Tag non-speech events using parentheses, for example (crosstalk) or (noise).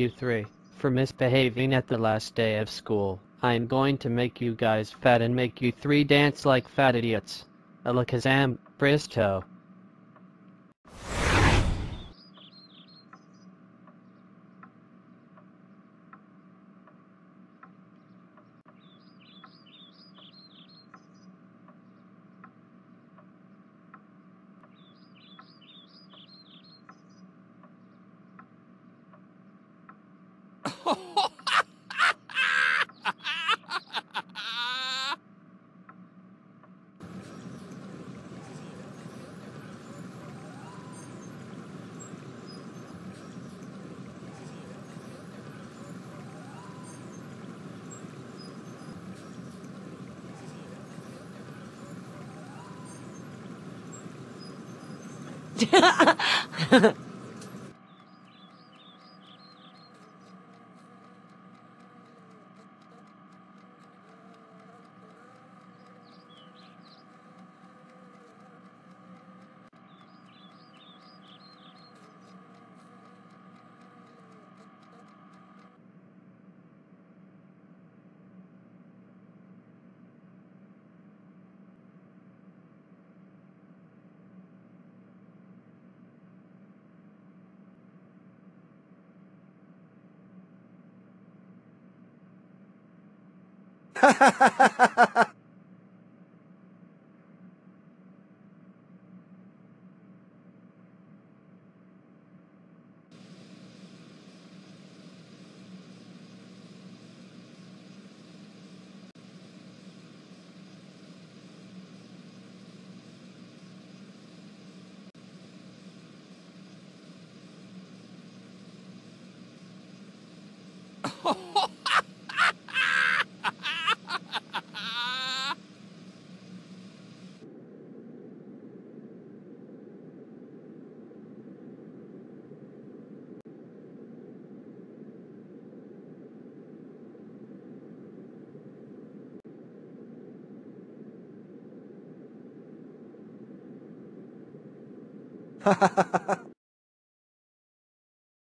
you three for misbehaving at the last day of school. I am going to make you guys fat and make you three dance like fat idiots. Alakazam, Bristow. 哈哈哈哈哈 Ho (laughs) ho! 哈哈哈哈